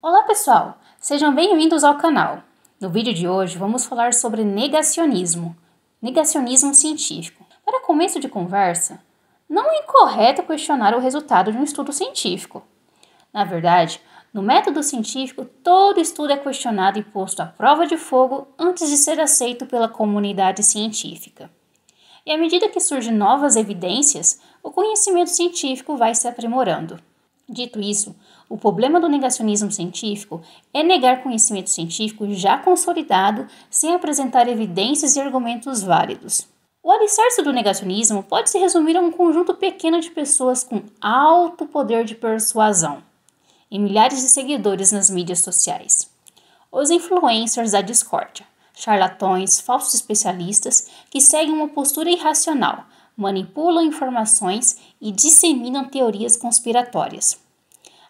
Olá pessoal, sejam bem-vindos ao canal. No vídeo de hoje vamos falar sobre negacionismo, negacionismo científico. Para começo de conversa, não é incorreto questionar o resultado de um estudo científico. Na verdade, no método científico, todo estudo é questionado e posto à prova de fogo antes de ser aceito pela comunidade científica. E à medida que surgem novas evidências, o conhecimento científico vai se aprimorando. Dito isso, o problema do negacionismo científico é negar conhecimento científico já consolidado sem apresentar evidências e argumentos válidos. O alicerce do negacionismo pode se resumir a um conjunto pequeno de pessoas com alto poder de persuasão e milhares de seguidores nas mídias sociais. Os influencers da discórdia, charlatões, falsos especialistas que seguem uma postura irracional, manipulam informações e disseminam teorias conspiratórias.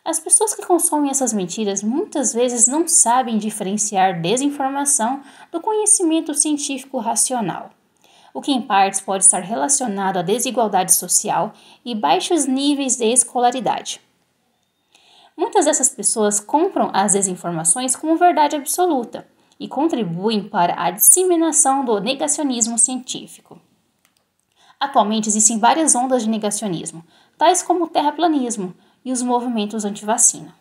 As pessoas que consomem essas mentiras muitas vezes não sabem diferenciar desinformação do conhecimento científico racional, o que em partes pode estar relacionado à desigualdade social e baixos níveis de escolaridade. Muitas dessas pessoas compram as desinformações como verdade absoluta e contribuem para a disseminação do negacionismo científico. Atualmente existem várias ondas de negacionismo, tais como o terraplanismo e os movimentos anti-vacina.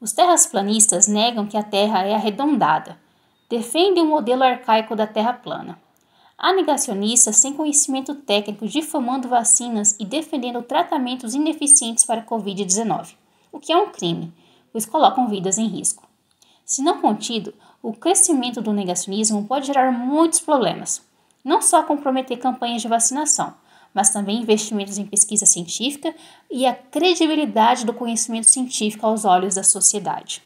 Os terraplanistas negam que a Terra é arredondada, defendem o modelo arcaico da Terra plana. Há negacionistas sem conhecimento técnico difamando vacinas e defendendo tratamentos ineficientes para a Covid-19, o que é um crime, pois colocam vidas em risco. Se não contido, o crescimento do negacionismo pode gerar muitos problemas, não só comprometer campanhas de vacinação, mas também investimentos em pesquisa científica e a credibilidade do conhecimento científico aos olhos da sociedade.